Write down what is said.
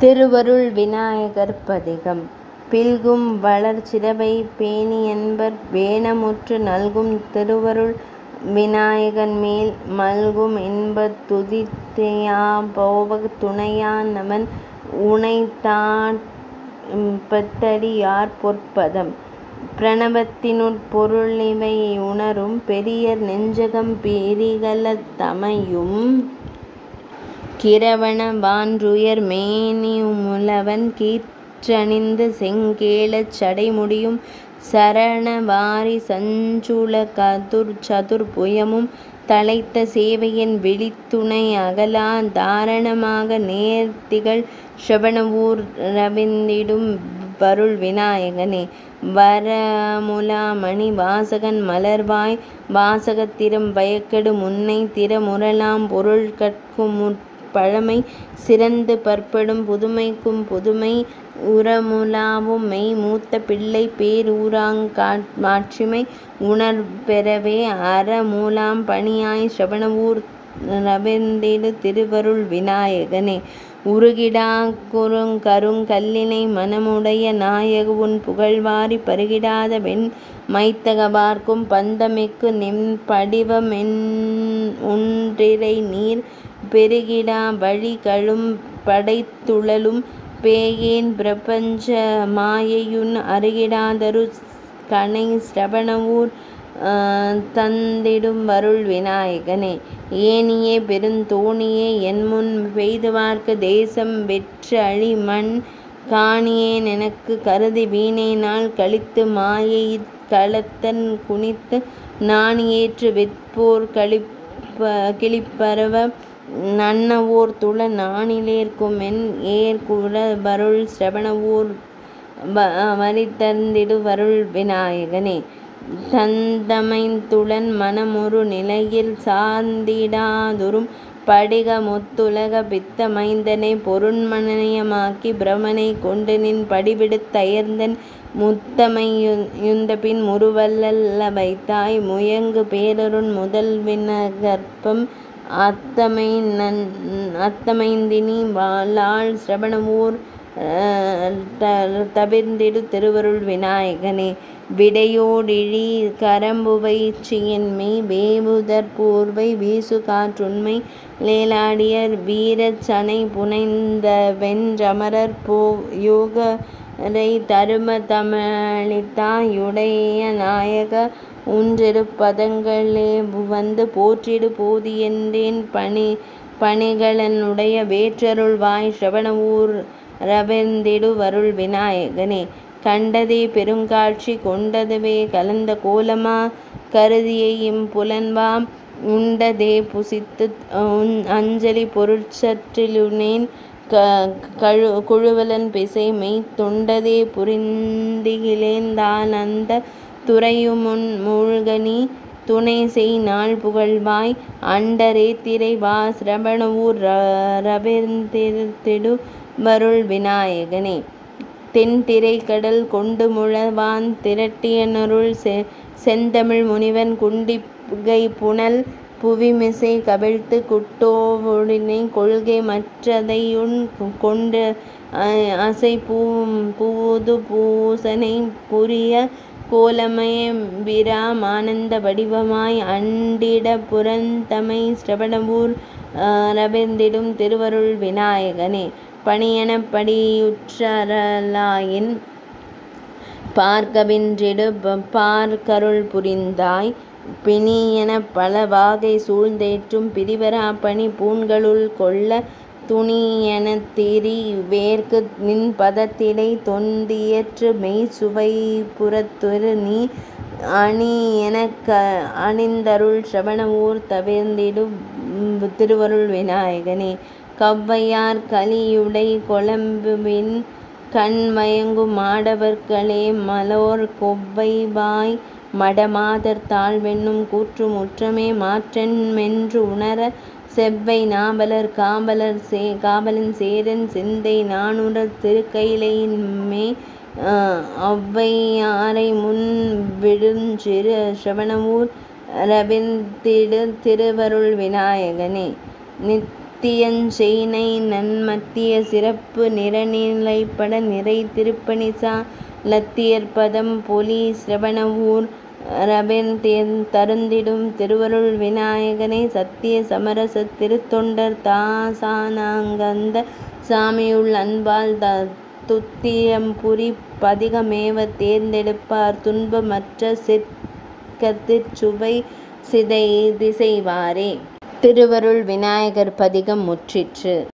திருவருள் விநாயகர் பதிகம். பில்கும் வளர்ச்சிதவை பேணி என்பர் வேணமுற்று நல்கும் திருவருள் விநாயகன் மேல் மல்கும் இன்பத் துதித்தையா போவ துணையா நமன் உனைத்தாட் யார் பொற்பதம்? பிரணவத்தினுட் பொருளிவை உணரும் பெரியர் நெஞ்சகம் பேரிகள தமையும் கிரவண மேனியுமுலவன் கீற்றணிந்து கீற்றணிந்த செங்கேழச் சடைமுடியும் சரண வாரி சதுர் புயமும் தழைத்த சேவையன் விழித்துணை அகலா தாரணமாக நேர்த்திகள் சிரவணவூர் ரவிந்திடும் வருள் விநாயகனே. வரமுலாமணி வாசகன் மலர்வாய் வாசகத்திறம் வயக்கெடு முன்னை திறமுரலாம் பொருள் கட்குமுற் பழமை சிறந்து பற்படும் புதுமைக்கும் புதுமை உரமுலாவும் மெய் மூத்த பிள்ளை பேர் ஊராங் மாட்சிமை உணர்பெறவே அறமூலாம் பணியாய் சிரவணவூர் ரவிந்திடு திருவருள் விநாயகனே. உருகிடாக் கருங் கல்லினை மனமுடைய நாயகு உன் புகழ்வாரி பருகிடாத வெண் மைத்தக பார்க்கும் பந்தமிக்கு நின் படிவமென் ஒன்றிரை நீர் பெருகிடா வழி கழும் படைத்துழலும் பேயேன் பிரபஞ்ச மாயையுன் அருகிடாதரு கணை சிரவணவூர் தந்திடும் வருள் விநாயகனே. ஏனியே பெருந்தோணியே என்முன் பெய்துவார்க்கு தேசம் வெற்று மண் காணியேன் எனக்கு கருதி வீணேநாள் கழித்து மாயை களத்தன் குனித்து நாணியேற்று வெற்போர் கிழிப்பரவ நன்னவோர் துள நாணிலேர்க்குமென் ஏர் குரவருள் சிரவணவூர் வரிதந்திடு வருள் விநாயகனே. தந்தமைந்துளன் மனமொரு நிலையில் சார்ந்திடாதுறும் படிக முத்துலக பித்த பொருண்மனையமாக்கி பிரமனை பிரமனைக் கொண்டு நின் படிவிடுத் தயர்ந்தென் முத்தமையுந்தபின் முறுவலல்ல வைத்தாய் முயங்கு பேரருண் முதல்வினகற்பம் அத்தமைந்தினி லாள் சிரவணவூர் தவிர்ந்திடு திருவருள் விநாயகனே விடையோடிழி கரம்புவைச்சியன்மெய் வேவுதற் போர்வை வீசுகாற்றுண்மை லேலாடியர் வீரச் சனை வென்றமரர் போ யோகரை தரும தமிழித்தாயுடைய நாயக நாயக பதங்களே வந்து போற்றிடு போதியென்றேன் பணிகளனுடைய வேற்றருள்வாய் சிரவணவூர் ரவிந்திடு வருள் விநாயகனே கண்டதே பெருங்காட்சி கொண்டதுவே கலந்த கோலமா? கருதியை புலன்வாம் உண்டதே புசித்து அஞ்சலி பொருட்சற்றிலுனேன் கழு குழுவலன் பிசை மெய் தொண்டதே புரிந்திகிலேன் துறையுமுன் துறையுமுன் துணை செய் நாள் புகழ்வாய். அண்டரே திரைவா சிரவணவூர் ரவிந்திடு வருள் விநாயகனே. தென்திரை கடல் கொண்டு முழவான் திரட்டியனருள் செந்தமிழ் முனிவன் குண்டிகை புனல் புவிமிசை கவிழ்த்து குட்டோவுடனே கொள்கை மற்றதையுண் கொண்டு அசை பூ பூது பூசனை புரிய கோலமயம்பிராம் ஆனந்த வடிவமாய் அண்டிட புறந்தமை ஸ்ரவணபூர் ரவிந்திடும் திருவருள் விநாயகனே. பணியனப்படியுற்றரலாயின் பார்க்கவின்றிடு பார்க்கருள் புரிந்தாய். பிணியெனப் பலவாகை சூழ்ந்தேற்றும் பிரிவரா பணி பூண்களுள் கொள்ள துணியெனத் திரி வேற்கு நின் தொந்தியற்று மெய் சுவைபுறத்துறு நீ அணியெனக் அணிந்தருள் சிரவணவூர் தவிர்ந்திடு திருவருள் விநாயகனே. கவ்வையார் கலியுடை கொழம்புவின் கண் மயங்கும் மாடவர்களே மலோர் கொவ்வைவாய் மடமாதர் தாழ்வென்னும் கூற்று முற்றமே மாற்றென்மென்று உணர செவ்வை நாவலர் காவலர் சே காவலன் சேரன் சிந்தை நானூறு திருக்கையிலையின் மே ஒவ்வையாரை முன் விடுஞ்சிறு சிரவணவூர் ரவிந்திடு திருவருள் விநாயகனே. நித்தியஞ்செய்னை நன்மத்திய சிறப்பு நிறநிலைப்பட நிறை திருப்பணிசா லத்தியற்பதம் பொலி சிரவணவூர் ரபென் தருந்திடும் திருவருள் விநாயகனை சத்திய சமரசத் திருத்தொண்டர் தாசானாங்கந்த சாமியுள் அன்பால் த துத்தியம்புரி பதிகமேவத் தேர்ந்தெடுப்பார் துன்பமற்ற மற்ற சுவை சிதை திசைவாரே. திருவருள் விநாயகர் பதிகம் முற்றிற்று.